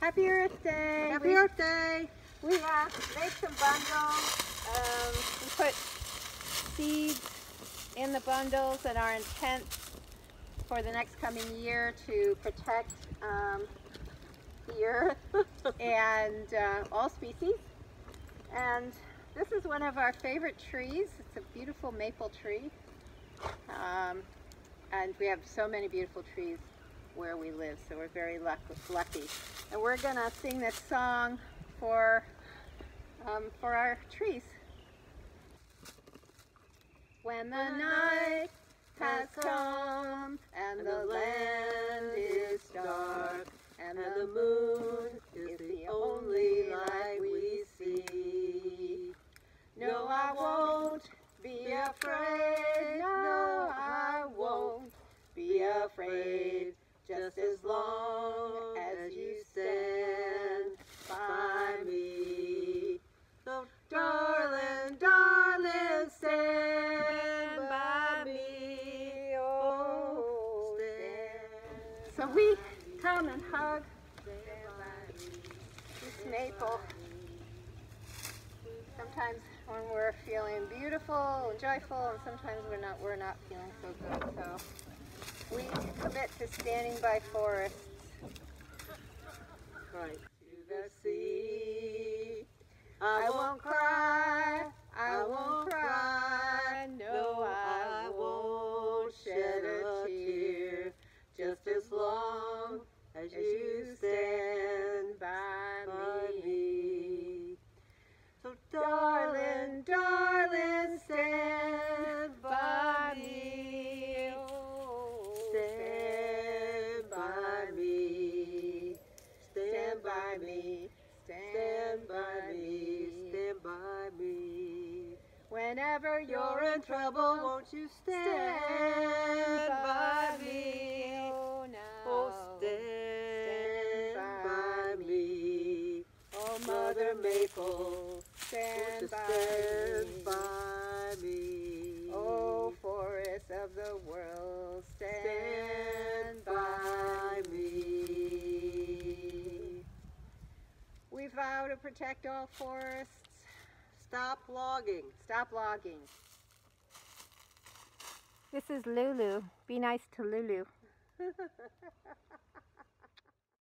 Happy Earth Day! Happy we, Earth Day! We uh, made some bundles. Um, we put seeds in the bundles and our intent for the next coming year to protect um, the earth and uh, all species. And this is one of our favorite trees. It's a beautiful maple tree. Um, and we have so many beautiful trees where we live, so we're very lucky. And we're gonna sing this song for, um, for our trees. When the night has come and the land is dark and the moon is the only light we see. No, I won't be afraid. No, I won't be afraid. Just as long as you stand by me. So, darling, darling, stand by me. Oh, stand. So we come and hug this maple. Sometimes when we're feeling beautiful and joyful, and sometimes we're not. We're not feeling so good. So we commit to standing by forests. Right. To the sea. I won't cry. I won't cry. No, I won't shed a tear. Just as long as you stand by Whenever You're in trouble, won't you stand by me? Oh, now. Oh, stand by me. Oh, Mother Maple, stand by stand me. by me? Oh, forest of the world, stand, stand by me. We vow to protect all forests. Stop logging. Stop logging. This is Lulu. Be nice to Lulu.